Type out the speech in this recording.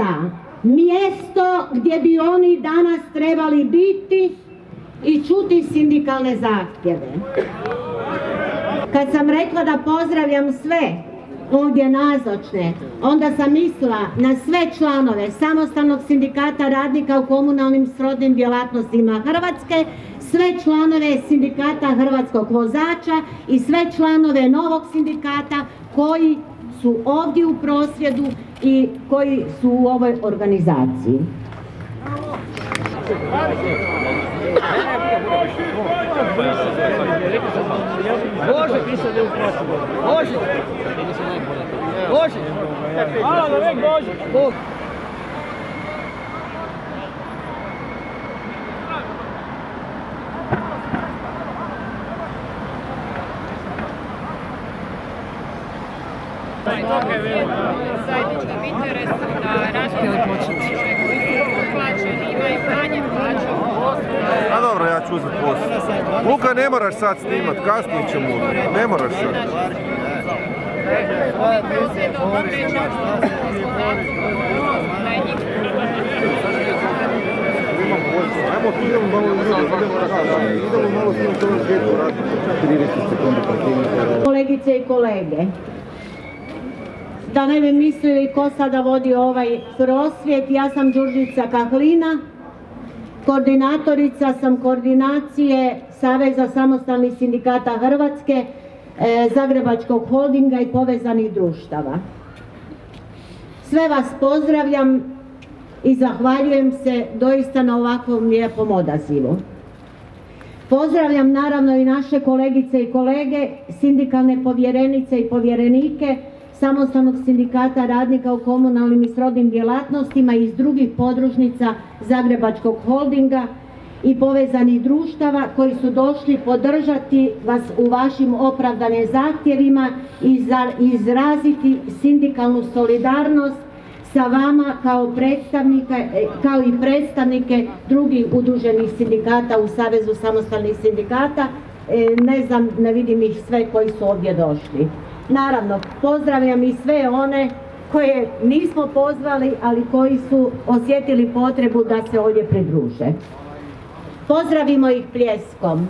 zaista mjesto gdje bi oni danas trebali biti i čuti sindikalne zahtjeve. Kad sam rekla da pozdravljam sve ovdje nazočne, onda sam mislila na sve članove Samostalnog sindikata radnika u komunalnim srodnim djelatnostima Hrvatske, sve članove sindikata Hrvatskog vozača i sve članove novog sindikata koji su ovdje u prosvjedu i koji su u ovoj organizaciji. Može pisati u Može. Može. Hvala da vek zajedničkom interesu da plaćeni imaju manje A dobro, ja ću uzeti posao. Luka, ne moraš sad snimat, kasnije ćemo. Ne moraš sad. Ajmo, idemo malo idemo malo s tom svijetu Kolegice i kolege, da ne bi mislili ko sada vodi ovaj prosvjet, ja sam Đurđica Kahlina, koordinatorica sam koordinacije Saveza samostalnih sindikata Hrvatske, e, Zagrebačkog holdinga i povezanih društava. Sve vas pozdravljam i zahvaljujem se doista na ovakvom lijepom odazivu. Pozdravljam naravno i naše kolegice i kolege, sindikalne povjerenice i povjerenike, samostalnog sindikata radnika u komunalnim i srodnim djelatnostima iz drugih podružnica Zagrebačkog holdinga i povezanih društava koji su došli podržati vas u vašim opravdanim zahtjevima i izraziti sindikalnu solidarnost sa vama kao kao i predstavnike drugih udruženih sindikata u Savezu samostalnih sindikata. E, ne znam, ne vidim ih sve koji su ovdje došli. Naravno, pozdravljam i sve one koje nismo pozvali, ali koji su osjetili potrebu da se ovdje pridruže. Pozdravimo ih pljeskom.